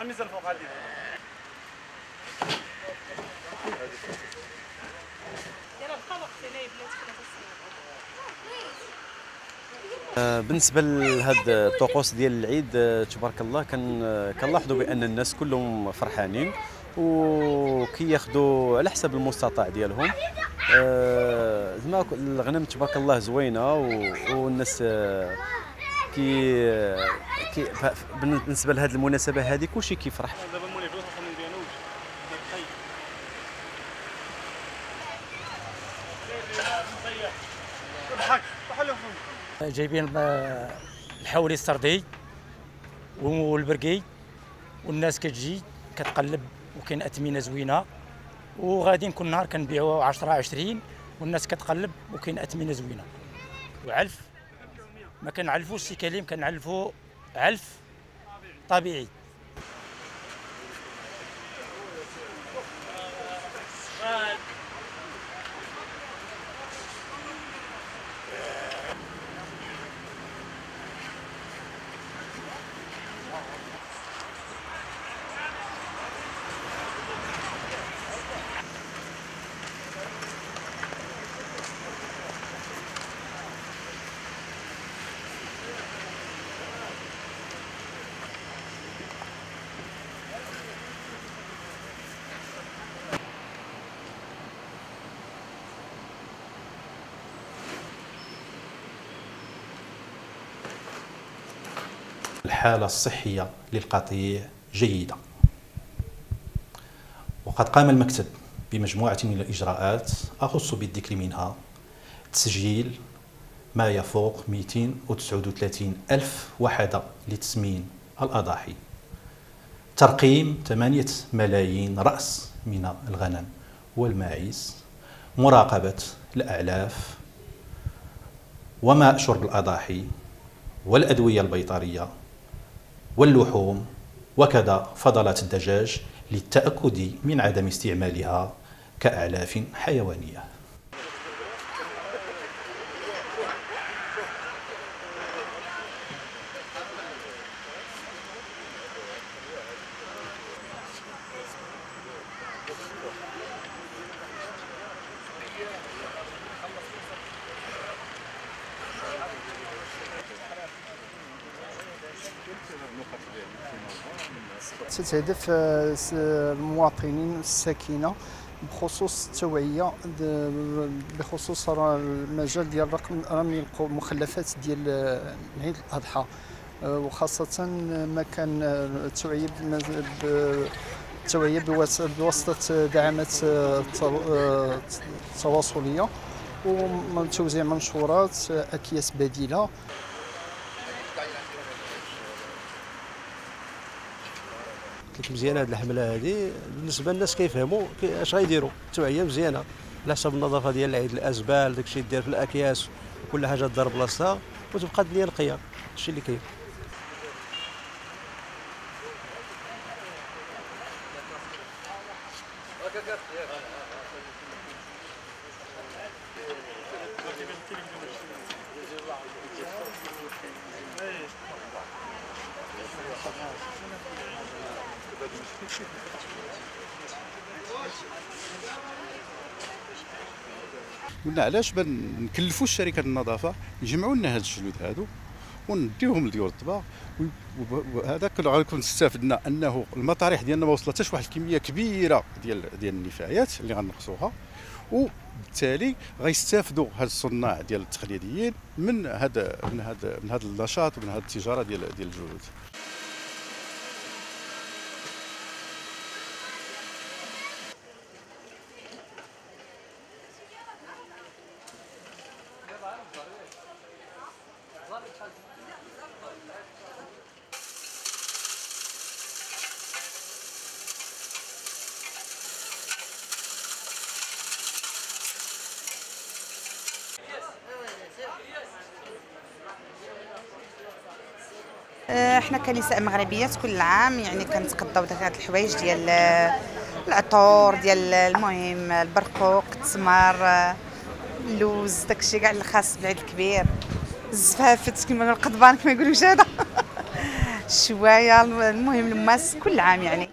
الميزان فوق هذه آه، بالنسبة لهاد الطقوس ديال العيد آه، تبارك الله كنلاحظوا بأن الناس كلهم فرحانين وكياخذوا على حسب المستطاع ديالهم. آه، زعما الغنم تبارك الله زوينة والناس آه، كي كي ف- بالنسبة لهذه المناسبة هذه كلشي كيفرح. دابا فلوس ما نديروش جايبين الحولي السردي والبرقي والناس كتجي كتقلب وكاين اثمنه زوينة. وغاديين كل نهار كنبيعوا 10 20 والناس كتقلب وكاين اثمنه زوينة. وعلف ما كنعلفوش سي كليم كنعلفوا علف طبيعي. الحالة الصحية للقطيع جيدة. وقد قام المكتب بمجموعة من الإجراءات أخص بالذكر منها تسجيل ما يفوق 239 ألف وحدة لتسمين الأضاحي. ترقيم 8 ملايين رأس من الغنم والماعز مراقبة الأعلاف وماء شرب الأضاحي والأدوية البيطرية واللحوم وكذا فضلات الدجاج للتأكد من عدم استعمالها كأعلاف حيوانية. تستهدف س- المواطنين الساكنه بخصوص التوعيه بخصوص المجال ديال رقم رمي المخلفات ديال عيد الاضحى وخاصه مكان آه، التوعيه التوعيه بواسطه دعامات التو- التواصليه وتوزيع منشورات اكياس بديله قلت مزيانه هذه الحملة هذه بالنسبة للناس كيفهموا كي- اش غيديروا التوعيه مزيانة. على حسب النظافة ديال العيد الأزبال داكشي دير في الأكياس كل حاجة دار بلاصتها وتبقى الدنيا نقيه هادشي اللي كاين. قلنا علاش ما نكلفوش شركات النظافة؟ يجمعوا لنا هاد الجلود هادو ونديوهم لديور الطباق وهذا كله غنكون استفدنا أنه المطارح ديالنا ما وصلتش واحد الكمية كبيرة ديال ديال النفايات اللي غنقصوها. وبالتالي غيستافدوا هاد الصناع ديال التقليديين من هذا من هذا من هذا النشاط ومن هذه التجارة ديال ديال الجلود. إحنا كنساء مغربيات كل عام يعني كنتقضاو داك هاد الحوايج ديال آه، العطور ديال المهم البرقوق التمر آه، اللوز داكشي كاع اللي خاص بالعيد الكبير. الزفافت كما القضبان كما يقولوا هذا. الشوايه المهم الماس كل عام يعني.